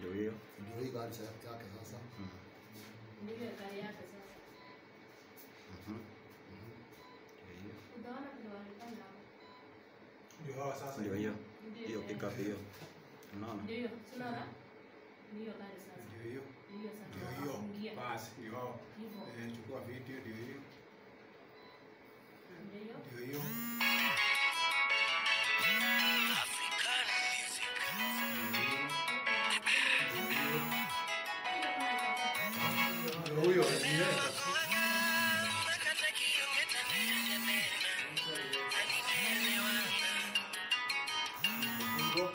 Ndio hiyo. ndio hii gari yake sasa. Mm. Ndio gari yake sasa. Mhm. Ndio hawa sasa. Ndio hiyo. Hiyo eh. pickup hiyo. Unaona? Ndio unaona? Ndio hiyo gari sasa. Ndio hiyo. Ndio hiyo sasa. Ndio hiyo. Basi ndio hao. Hivyo. Ndio huyo. Ndio. Hivyo.